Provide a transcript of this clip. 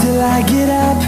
till I get up.